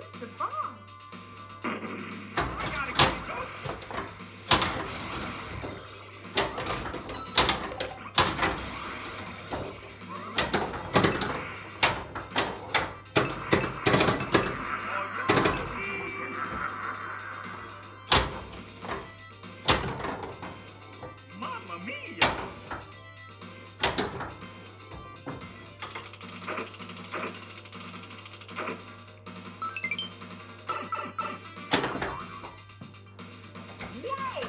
Shoot the bomb. Mamma mia! Yay!